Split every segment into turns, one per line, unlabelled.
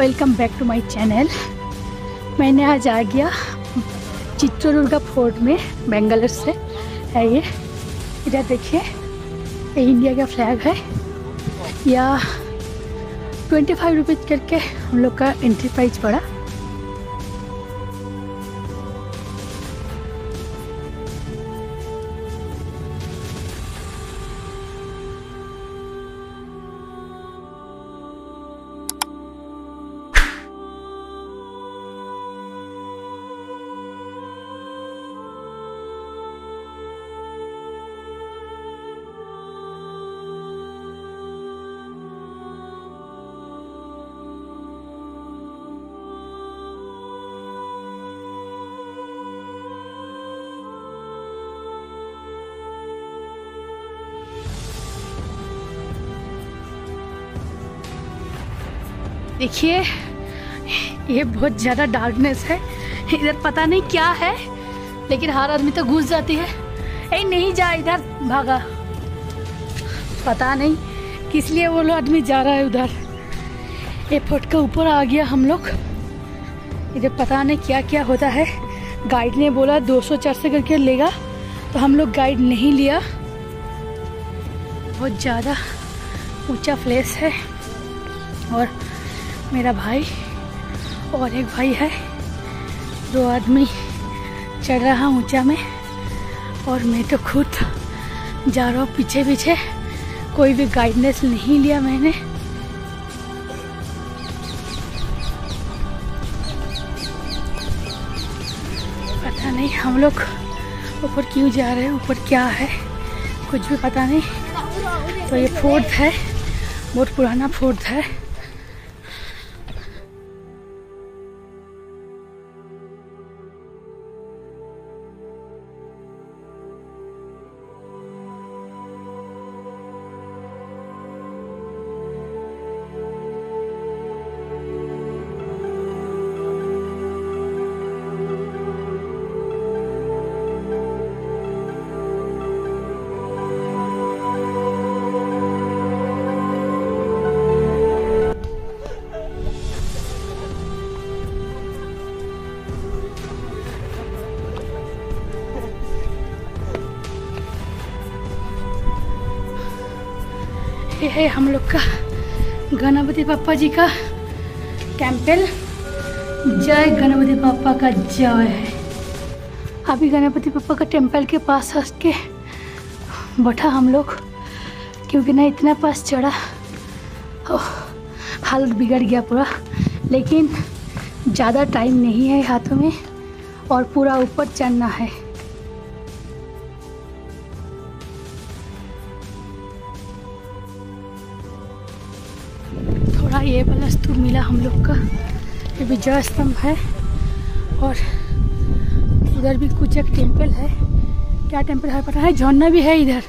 Welcome back to my channel मैंने आज आ गया चित्रदुर्गा फोर्ट में, बेंगलोर से। है ये? इधर देखिए, ये इंडिया का फ्लैग है। या ट्वेंटी फाइव रुपीज़ करके हम लोग का एंट्री प्राइज पड़ा। देखिए, ये बहुत ज़्यादा डार्कनेस है। इधर पता नहीं क्या है, लेकिन हर आदमी तो घुस जाती है। ए, नहीं जा, इधर भागा। पता नहीं किस लिए वो लोग आदमी जा रहा है उधर। एयरपोर्ट के ऊपर आ गया हम लोग। इधर पता नहीं क्या क्या होता है। गाइड ने बोला 200 चार से करके लेगा तो हम लोग गाइड नहीं लिया। बहुत ज़्यादा ऊँचा प्लेस है। और मेरा भाई और एक भाई है। दो आदमी चढ़ रहा ऊँचा में और मैं तो खुद जा रहा हूँ पीछे पीछे। कोई भी गाइडनेस नहीं लिया मैंने। पता नहीं हम लोग ऊपर क्यों जा रहे हैं, ऊपर क्या है, कुछ भी पता नहीं। तो ये फोर्थ है, बहुत पुराना फोर्थ है। है हम लोग का। गणपति पापा जी का टेंपल जय गणपति पापा का जय है। अभी गणपति पापा का टेंपल के पास हंस के बैठा हम लोग, क्योंकि ना इतना पास चढ़ा। हालत बिगड़ गया पूरा। लेकिन ज़्यादा टाइम नहीं है हाथों में, और पूरा ऊपर चढ़ना है। थोड़ा ये वाला स्तूप मिला हम लोग का। ये विजय स्तंभ है और उधर भी कुछ एक टेंपल है। क्या टेंपल है पता है? झरना भी है इधर।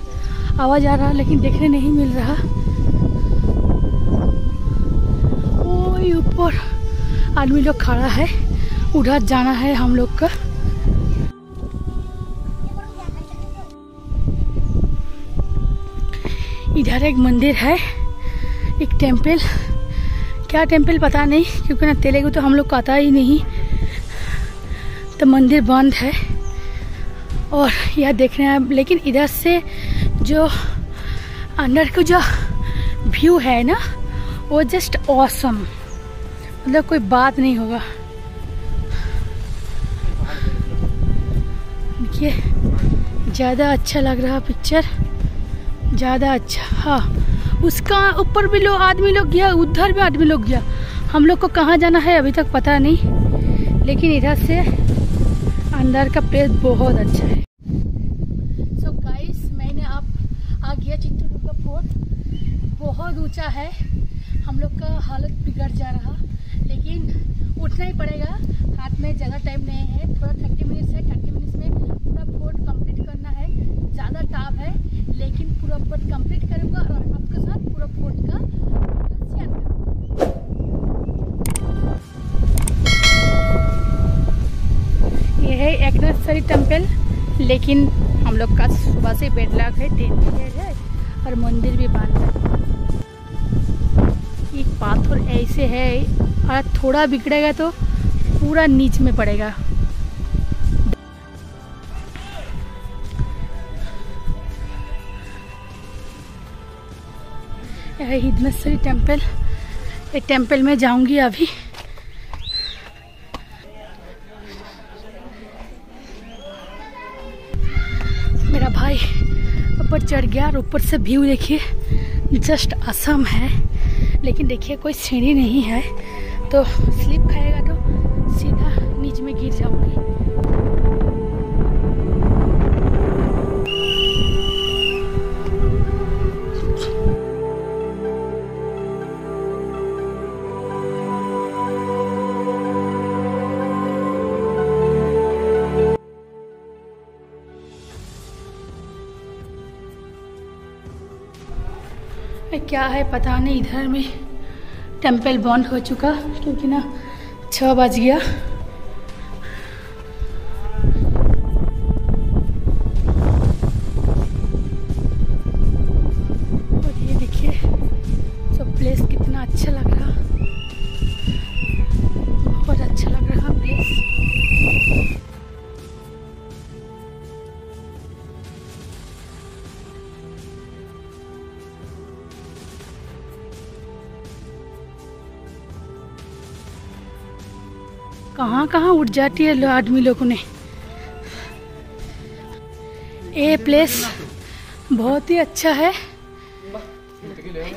आवाज़ आ रहा लेकिन देखने नहीं मिल रहा। ओ ऊपर आदमी लोग खड़ा है। उधर जाना है हम लोग का। इधर एक मंदिर है, एक टेंपल क्या टेंपल पता नहीं, क्योंकि ना तेलुगु तो हम लोग को आता ही नहीं। तो मंदिर बंद है। और यह देखने हैं लेकिन इधर से जो अंदर का जो व्यू है ना, वो जस्ट ऑसम मतलब कोई बात नहीं होगा। देखिए, ज़्यादा अच्छा लग रहा पिक्चर ज़्यादा अच्छा हाँ। उसका ऊपर भी लोग आदमी लोग गया, उधर भी आदमी लोग गया। हम लोग को कहाँ जाना है अभी तक पता नहीं, लेकिन इधर से अंदर का प्लेस बहुत अच्छा है। सो so गाइस मैंने आप, आ गया चित्तौड़गढ़ का फोर्ट। बहुत ऊँचा है। हम लोग का हालत बिगड़ जा रहा, लेकिन उठना ही पड़ेगा। हाथ में ज़्यादा टाइम नहीं है। थोड़ा थर्टी मिनट्स है। थर्टी मिनट्स में पूरा फोर्ट कंप्लीट करना है। ज़्यादा टाप है। लेकिन पूरा फोर्ट कंप्लीट करूँगा और आपके साथ पूरा फोर्ट का शेयर करूँगा। ये है एक नर्सरी टेंपल लेकिन हम लोग का सुबह से बेड लॉक है ट्रेन भी लेट है, और मंदिर भी बंद है। एक पाथर ऐसे है, और थोड़ा बिगड़ेगा तो पूरा नीच में पड़ेगा। है हिदमेश्वरी टेंपल ये टेंपल में जाऊँगी अभी। मेरा भाई ऊपर चढ़ गया और ऊपर से व्यू देखिए जस्ट असम है। लेकिन देखिए, कोई सीढ़ी नहीं है तो स्लिप खाएगा तो क्या है पता नहीं, इधर में टेंपल बंद हो चुका, क्योंकि ना छ बज गया। और ये देखिए, सब प्लेस कितना अच्छा लग कहाँ कहाँ उठ जाती है आदमी लोगों ने? ये प्लेस बहुत ही अच्छा है।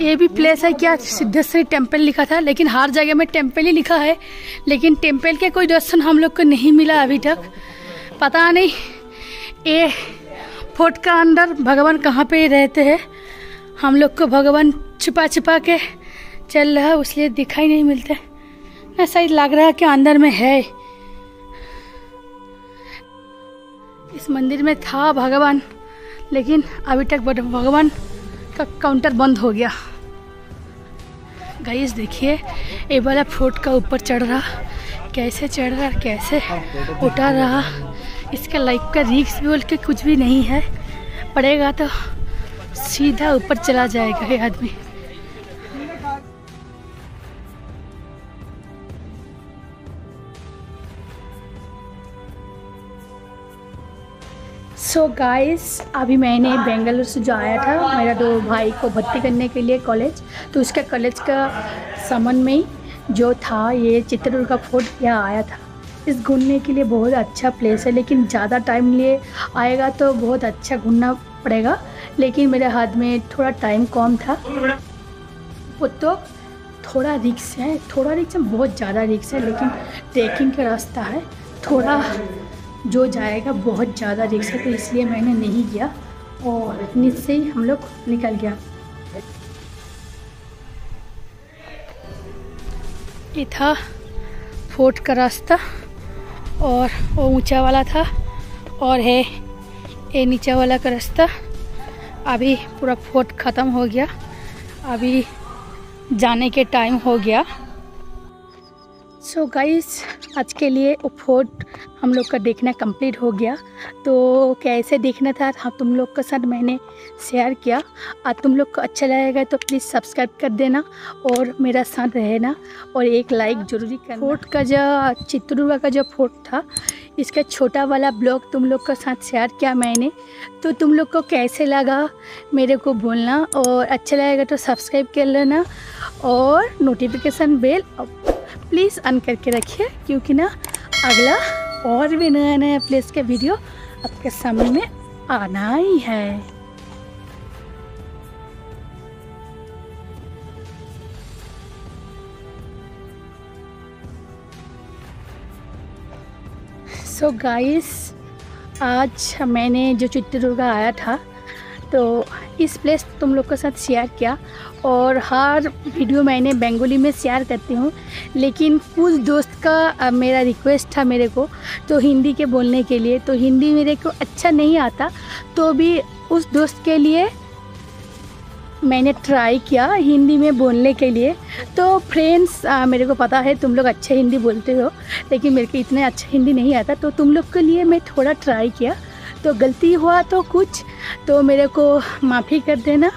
ये भी प्लेस है क्या सिद्धेश्वरी टेंपल लिखा था, लेकिन हर जगह में टेंपल ही लिखा है। लेकिन टेंपल के कोई दर्शन हम लोग को नहीं मिला अभी तक। पता नहीं ये फोर्ट का अंदर भगवान कहाँ पे रहते हैं? हम लोग को भगवान छुपा छुपा के चल रहा है इसलिए दिखाई नहीं मिलते। ना ही लग रहा है कि अंदर में है। इस मंदिर में था भगवान, लेकिन अभी तक भगवान का काउंटर बंद हो गया। गाइस, देखिए, ये वाला फोर्ट का ऊपर चढ़ रहा। कैसे चढ़ रहा, कैसे उठा रहा। इसका लाइफ का रिक्स भी बोल के कुछ भी नहीं है। पड़ेगा तो सीधा ऊपर चला जाएगा ये आदमी। सो so गाइस अभी मैंने बेंगलुरु से जो आया था, मेरा दो भाई को भर्ती करने के लिए कॉलेज तो उसके कॉलेज का समन में जो था, ये चित्रदुर्ग फोर्ट यहाँ आया था। इस घूमने के लिए बहुत अच्छा प्लेस है, लेकिन ज़्यादा टाइम लिए आएगा तो बहुत अच्छा घूमना पड़ेगा, लेकिन मेरे हाथ में थोड़ा टाइम कम था। वो तो थोड़ा रिक्स है, थोड़ा रिक्स बहुत ज़्यादा रिक्स है, लेकिन ट्रैकिंग का रास्ता है, थोड़ा जो जाएगा बहुत ज़्यादा रिक्स है तो इसलिए मैंने नहीं किया और नीचे से ही हम लोग निकल गया। ये था फोर्ट का रास्ता और वो ऊँचा वाला था और है ये नीचा वाला का रास्ता। अभी पूरा फोर्ट ख़त्म हो गया। अभी जाने के टाइम हो गया। सो so गाइस आज के लिए वो फोर्ट हम लोग का देखना कंप्लीट हो गया। तो कैसे देखना था? हाँ तुम लोग के साथ मैंने शेयर किया। और तुम लोग को अच्छा लगेगा तो प्लीज़ सब्सक्राइब कर देना और मेरा साथ रहना और एक लाइक ज़रूरी करना। फोर्ट का जो चित्तौड़गढ़ का जो फोर्ट था इसका छोटा वाला ब्लॉग तुम लोग के साथ शेयर किया मैंने। तो तुम लोग को कैसे लगा मेरे को बोलना और अच्छा लगेगा तो सब्सक्राइब कर लेना और नोटिफिकेशन बेल प्लीज़ अन करके रखिए, क्योंकि ना अगला और भी नया नया प्लेस का वीडियो आपके सामने में आना ही है। सो so गाइस आज मैंने जो चित्रदुर्ग आया था तो इस प्लेस तुम लोग के साथ शेयर किया। और हर वीडियो मैंने बंगाली में शेयर करती हूँ। लेकिन कुछ दोस्त का मेरा रिक्वेस्ट था मेरे को तो हिंदी के बोलने के लिए। तो हिंदी मेरे को अच्छा नहीं आता। तो भी उस दोस्त के लिए मैंने ट्राई किया हिंदी में बोलने के लिए। तो फ्रेंड्स मेरे को पता है तुम लोग अच्छा हिंदी बोलते हो। लेकिन मेरे को इतना अच्छा हिंदी नहीं आता। तो तुम लोग के लिए मैं थोड़ा ट्राई किया। तो गलती हुआ तो कुछ तो मेरे को माफ़ी कर देना।